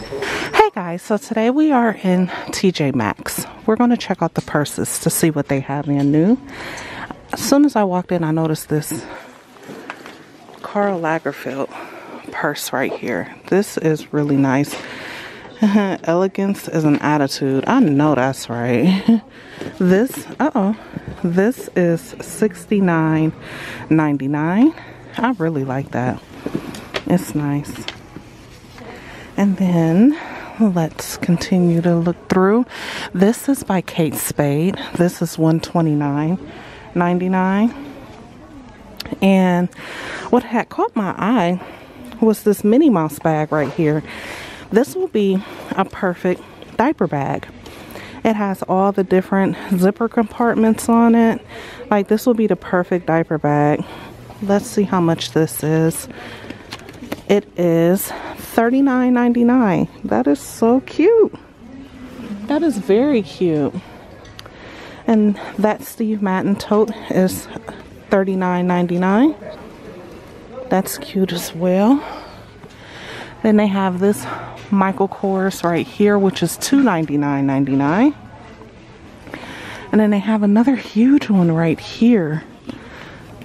Hey guys, so today we are in TJ Maxx. We're going to check out the purses to see what they have in new. As soon as I walked in, I noticed this Karl Lagerfeld purse right here. This is really nice. Elegance is an attitude. I know that's right. this, uh-oh, this is $69.99. I really like that. It's nice. And then let's continue to look through. This is by Kate Spade. This is $129.99. And what had caught my eye was this Minnie Mouse bag right here. This will be a perfect diaper bag. It has all the different zipper compartments on it. Like this will be the perfect diaper bag. Let's see how much this is. It is $39.99. That is so cute. That is very cute. And that Steve Madden tote is $39.99. That's cute as well. Then they have this Michael Kors right here, which is $299.99. And then they have another huge one right here.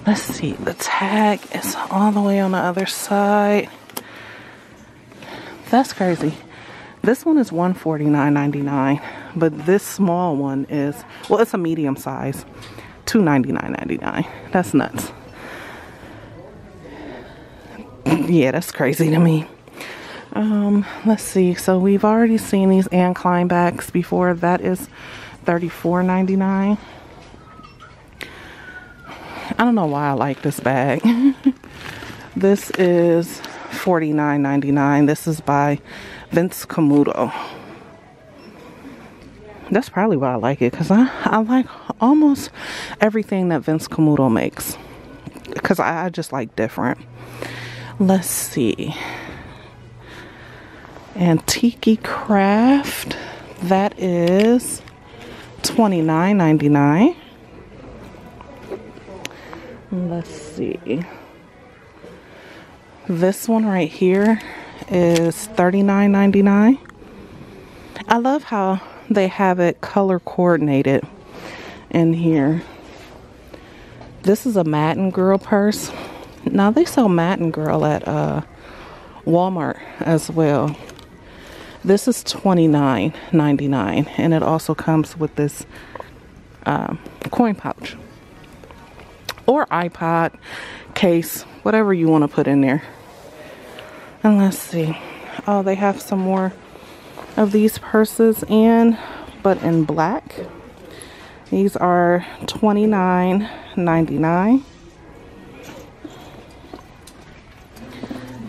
Let's see, the tag is all the way on the other side. That's crazy. This one is $149.99, but this small one is, well, it's a medium size, $299.99. That's nuts. yeah, that's crazy to me. Um, let's see. So we've already seen these Anne Klein bags before. That is $34.99. I don't know why I like this bag. this is $49.99. This is by Vince Camuto. That's probably why I like it because I, I like almost everything that Vince Camuto makes because I, I just like different. Let's see. Antique Craft. That is $29.99. Let's see. This one right here is $39.99. I love how they have it color coordinated in here. This is a Madden Girl purse. Now they sell Madden Girl at uh, Walmart as well. This is $29.99 and it also comes with this uh, coin pouch or iPod case, whatever you want to put in there. And let's see. Oh, they have some more of these purses in, but in black. These are $29.99.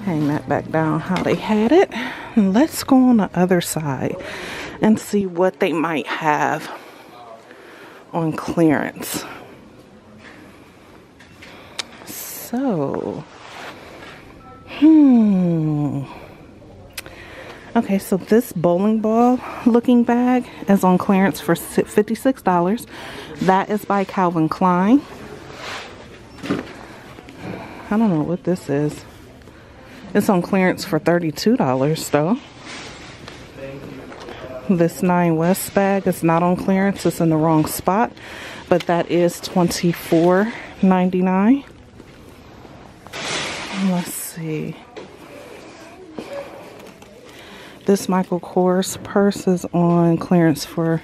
Hang that back down how they had it. Let's go on the other side and see what they might have on clearance. So, Hmm. Okay, so this bowling ball looking bag is on clearance for $56. That is by Calvin Klein. I don't know what this is. It's on clearance for $32 though. This Nine West bag is not on clearance. It's in the wrong spot. But that is $24.99. See. This Michael Kors purse is on clearance for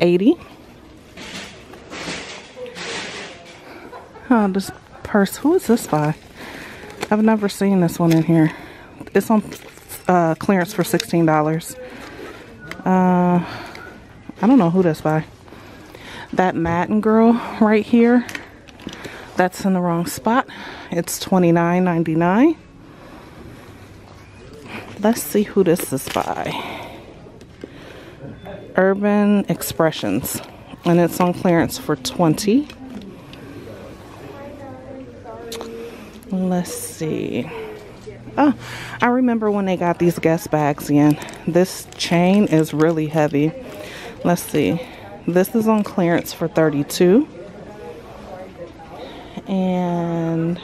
80 Oh, this purse, who is this by? I've never seen this one in here. It's on uh, clearance for $16. Uh, I don't know who that's by. That Madden girl right here, that's in the wrong spot. It's $29.99. Let's see who this is by. Urban Expressions. And it's on clearance for 20 Let's see. Oh, I remember when they got these Guess bags in. This chain is really heavy. Let's see. This is on clearance for 32 and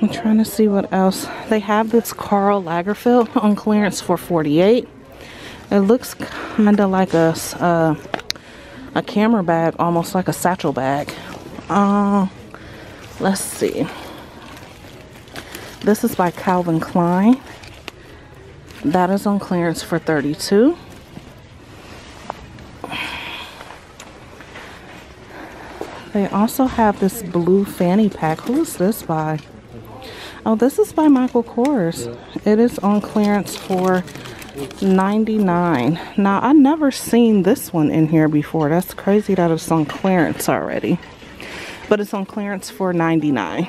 I'm trying to see what else. They have this Karl Lagerfeld on clearance for 48 It looks kind of like a, a camera bag, almost like a satchel bag. Uh, let's see. This is by Calvin Klein. That is on clearance for 32 They also have this blue fanny pack. Who is this by? Oh, this is by Michael Kors. It is on clearance for 99 Now, I never seen this one in here before. That's crazy that it's on clearance already. But it's on clearance for 99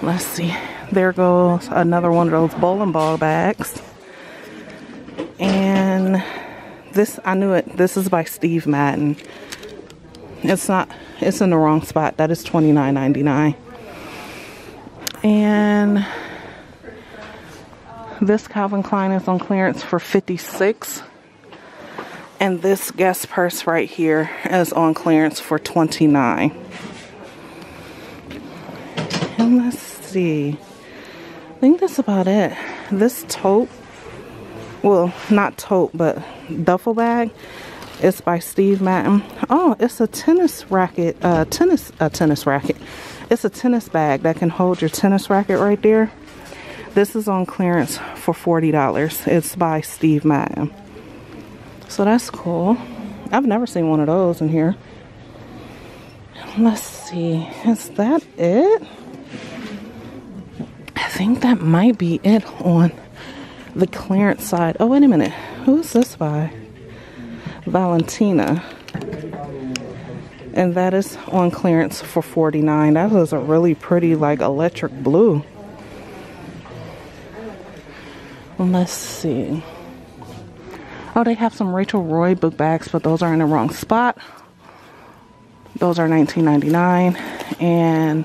Let's see. There goes another one of those bowling ball bags. And this, I knew it. This is by Steve Madden. It's not, it's in the wrong spot. That is $29.99. And this Calvin Klein is on clearance for 56 and this Guess purse right here is on clearance for 29 and let's see I think that's about it this tote well not tote but duffel bag it's by Steve Madden. Oh, it's a tennis racket, uh, tennis, a tennis racket. It's a tennis bag that can hold your tennis racket right there. This is on clearance for $40. It's by Steve Madden. So that's cool. I've never seen one of those in here. Let's see. Is that it? I think that might be it on the clearance side. Oh, wait a minute. Who's this by? Valentina. And that is on clearance for 49 That was a really pretty like electric blue. Let's see. Oh, they have some Rachel Roy book bags, but those are in the wrong spot. Those are 19.99, and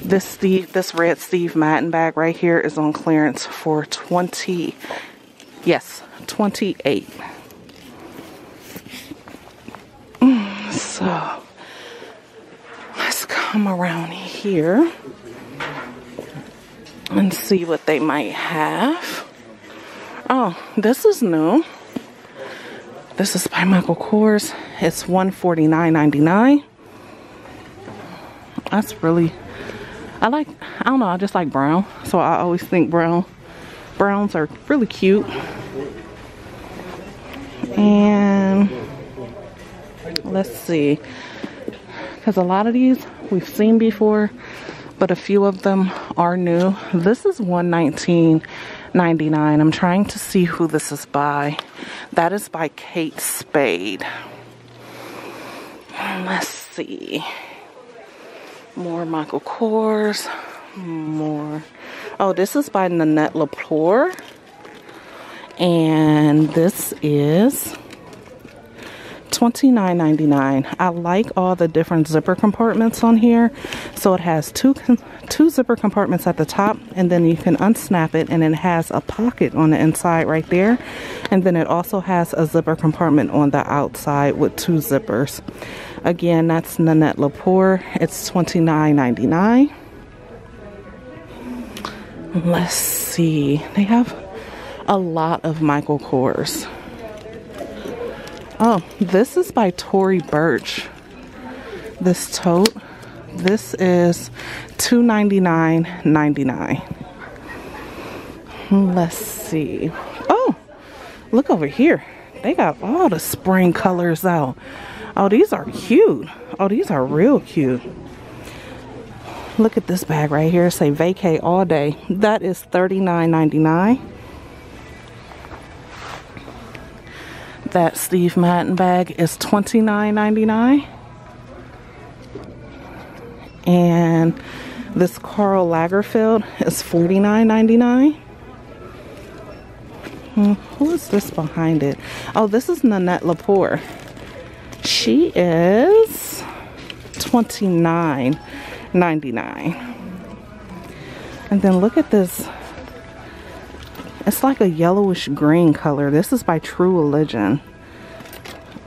this Steve, this red Steve Madden bag right here is on clearance for 20. Yes, 28. So let's come around here and see what they might have. Oh, this is new. This is by Michael Kors. It's $149.99. That's really I like I don't know, I just like brown. So I always think brown browns are really cute. And let's see because a lot of these we've seen before but a few of them are new. This is 119.99 i'm trying to see who this is by. That is by kate spade. Let's see. More michael kors. More. Oh this is by nanette lepore. And this is $29.99. I like all the different zipper compartments on here. So it has two two zipper compartments at the top and then you can unsnap it and it has a pocket on the inside right there. And then it also has a zipper compartment on the outside with two zippers. Again, that's Nanette Lepore. It's $29.99. Let's see. They have a lot of Michael Kors. Oh, this is by Tory Burch. This tote. This is $299.99. Hmm, let's see. Oh, look over here. They got all the spring colors out. Oh, these are cute. Oh, these are real cute. Look at this bag right here. Say vacay all day. That is $39.99. that Steve Madden bag is $29.99. And this Karl Lagerfeld is $49.99. Hmm, who is this behind it? Oh, this is Nanette Lepore. She is $29.99. And then look at this it's like a yellowish green color. This is by True Religion.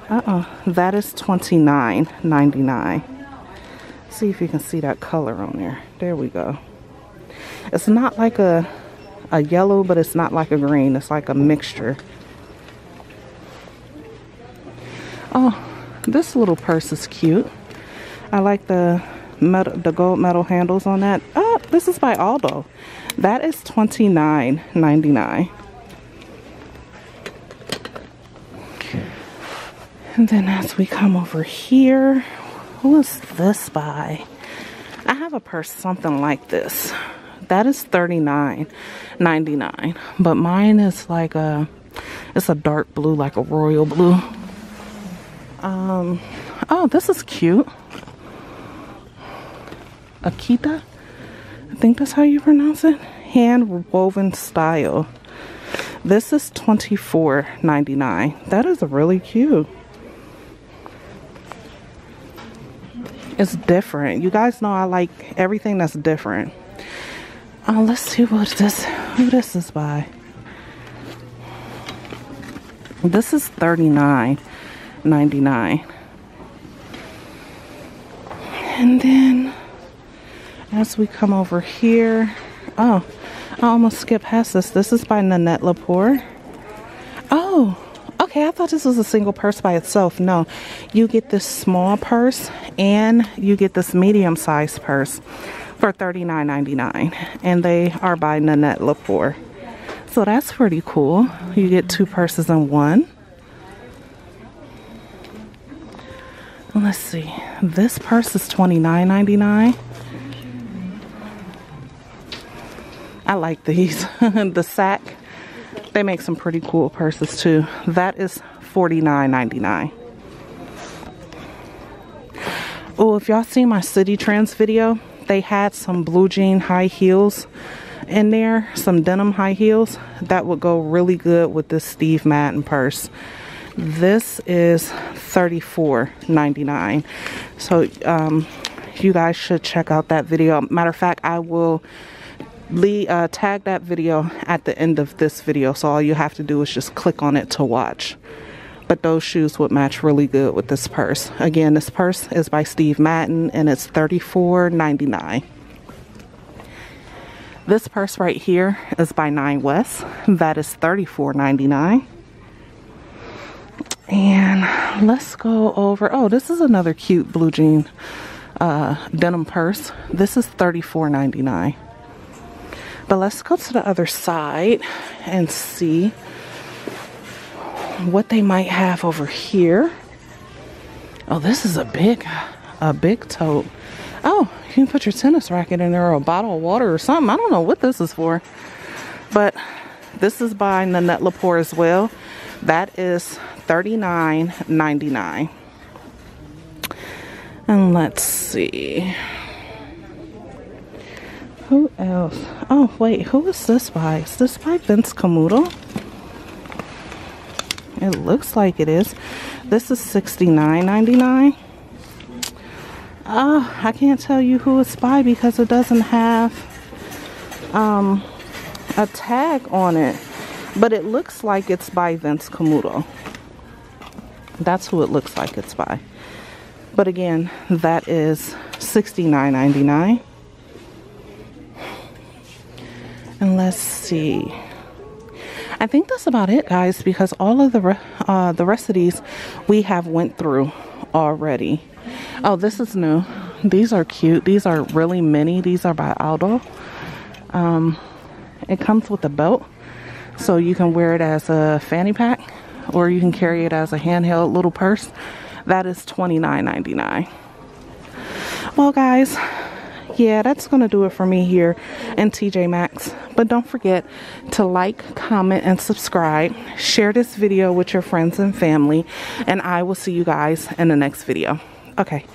Uh-uh. That is $29.99. See if you can see that color on there. There we go. It's not like a, a yellow, but it's not like a green. It's like a mixture. Oh, this little purse is cute. I like the metal, the gold metal handles on that. Oh, this is by Aldo. That is $29.99. And then as we come over here, who is this by? I have a purse something like this. That is $39.99. But mine is like a, it's a dark blue, like a royal blue. Um, oh, this is cute. Akita? I think that's how you pronounce it. Hand woven style. This is $24.99. That is really cute. It's different. You guys know I like everything that's different. Uh, let's see what this, who this is by. This is $39.99. And then as we come over here, oh, I almost skipped past this. This is by Nanette Lepore. Oh, okay, I thought this was a single purse by itself. No, you get this small purse and you get this medium sized purse for $39.99 and they are by Nanette Lepore. So that's pretty cool. You get two purses in one. Let's see. This purse is $29.99. I like these. the Sak they make some pretty cool purses too. That is $49.99. Oh, if y'all seen my Citi Trends video, they had some blue jean high heels in there, some denim high heels. That would go really good with this Steve Madden purse. This is $34.99. So um, you guys should check out that video. Matter of fact, I will Lee uh, tag that video at the end of this video. So all you have to do is just click on it to watch. But those shoes would match really good with this purse. Again this purse is by Steve Madden and it's $34.99 this purse right here is by Nine West. That is $34.99 and let's go over oh this is another cute blue jean uh, denim purse. This is $34.99 but let's go to the other side and see what they might have over here. Oh, this is a big, a big tote. Oh, you can put your tennis racket in there or a bottle of water or something. I don't know what this is for. But this is by Nanette Lepore as well. That is $39.99. And let's see. Who else? Oh, wait. Who is this by? Is this by Vince Camuto? It looks like it is. This is $69.99. Uh, I can't tell you who it's by because it doesn't have um, a tag on it. But it looks like it's by Vince Camuto. That's who it looks like it's by. But again, that is $69.99. And let's see. I think that's about it, guys, because all of the re uh, the rest of these we have went through already. Oh, this is new. These are cute. These are really mini. These are by Aldo. Um, it comes with a belt, so you can wear it as a fanny pack, or you can carry it as a handheld little purse. That is $29.99. Well, guys, yeah, that's going to do it for me here in TJ Maxx. But don't forget to like, comment, and subscribe. Share this video with your friends and family. And I will see you guys in the next video. Okay.